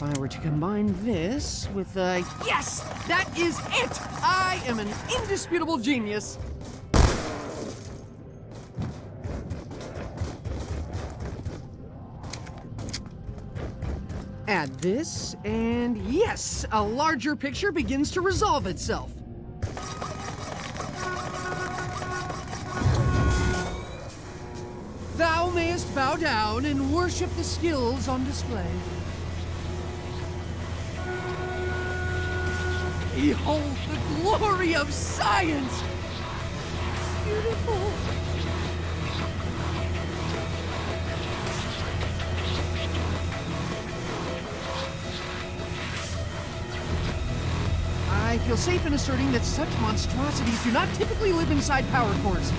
if I were to combine this with a... Yes! That is it! I am an indisputable genius! Add this, and yes, a larger picture begins to resolve itself. Thou mayest bow down and worship the skills on display. Behold the glory of science! Beautiful! I feel safe in asserting that such monstrosities do not typically live inside power cores.